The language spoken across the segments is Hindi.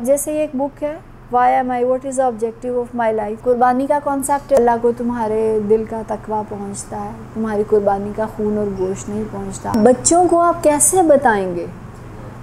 जैसे ये एक बुक है Y M I what is the objective of my life कुर्बानी का कॉन्सेप्ट अल्लाह को तुम्हारे दिल का तकवा पहुँचता है, तुम्हारी कुर्बानी का खून और गोश्त नहीं पहुँचता। बच्चों को आप कैसे बताएँगे?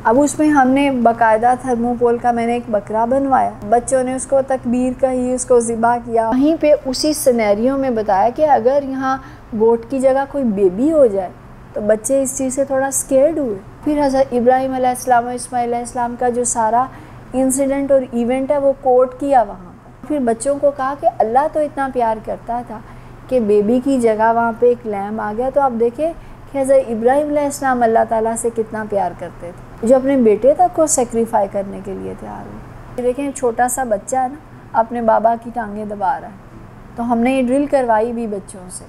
अब उसमें हमने बाकायदा थर्मोपोल का मैंने एक बकरा बनवाया। बच्चों ने उसको तकबीर कही, उसको ज़िबा किया। वहीं पे उसी सिनेरियो में बताया कि अगर यहाँ गोट की जगह कोई बेबी हो जाए तो बच्चे इस चीज़ से थोड़ा स्केर्ड हुए। फिर हज़रत इब्राहिम और इस्माईल का जो सारा इंसिडेंट और इवेंट है, वो कोट किया वहाँ पर। फिर बच्चों को कहा कि अल्लाह तो इतना प्यार करता था कि बेबी की जगह वहाँ पे एक लैम आ गया। तो आप देखें कि हज़रत इब्राहिम इस्लाम अल्लाह ताला से कितना प्यार करते थे। जो अपने बेटे तक को सेक्रीफाई करने के लिए तैयार हुए। देखें छोटा सा बच्चा है ना, अपने बाबा की टांगें दबा रहा है। तो हमने ये ड्रिल करवाई भी बच्चों से।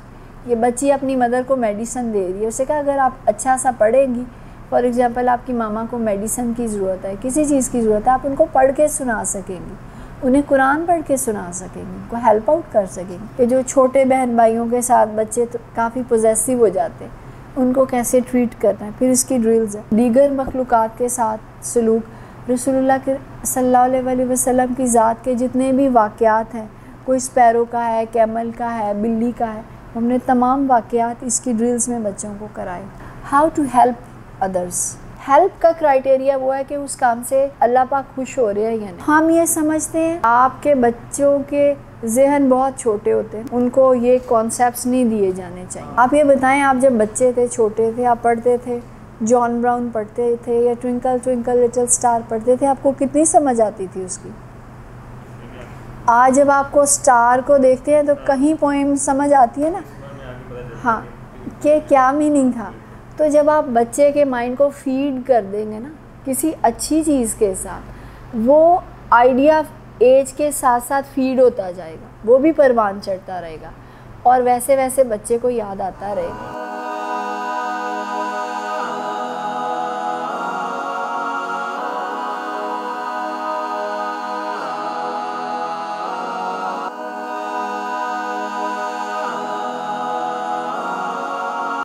ये बच्ची अपनी मदर को मेडिसन दे रही है। उसे कहा, अगर आप अच्छा सा पढ़ेंगी फॉर एग्ज़ाम्पल आपकी मामा को मेडिसन की ज़रूरत है, किसी चीज़ की ज़रूरत है, आप उनको पढ़ के सुना सकेंगी। उन्हें कुरान पढ़ के सुना सकेंगे, उनको हेल्प आउट कर सकेंगे कि जो छोटे बहन भाइयों के साथ बच्चे तो काफ़ी पोजेसिव हो जाते हैं, उनको कैसे ट्रीट करना है? फिर इसकी ड्रिल्स है। दीगर मखलूक के साथ सलूक रसोल्ला के, सल्लल्लाहु अलैहि वसल्लम की ज़ात के जितने भी वाक़ात हैं, कोई स्पैरो का है कैमल का है, बिल्ली का है, हमने तमाम वाक़ात इसकी ड्रिल्स में बच्चों को कराए। How to help others help का क्राइटेरिया वो है कि उस काम से अल्लाह पाक खुश हो रहे हैं या नहीं। हम ये समझते हैं, आपके बच्चों के जहन बहुत छोटे होते हैं, उनको ये कॉन्सेप्ट नहीं दिए जाने चाहिए। आप ये बताएँ, आप जब बच्चे थे, छोटे थे, आप पढ़ते थे जॉन ब्राउन पढ़ते थे या ट्विंकल ट्विंकल लिटिल स्टार पढ़ते थे, आपको कितनी समझ आती थी उसकी? आज जब आपको स्टार को देखते हैं तो कहीं पोइम समझ आती है ना? हाँ कि क्या मीनिंग था? तो जब आप बच्चे के माइंड को फ़ीड कर देंगे ना, किसी अच्छी चीज़ के साथ, वो आइडिया एज के साथ साथ फ़ीड होता जाएगा, वो भी परवान चढ़ता रहेगा और वैसे वैसे बच्चे को याद आता रहेगा।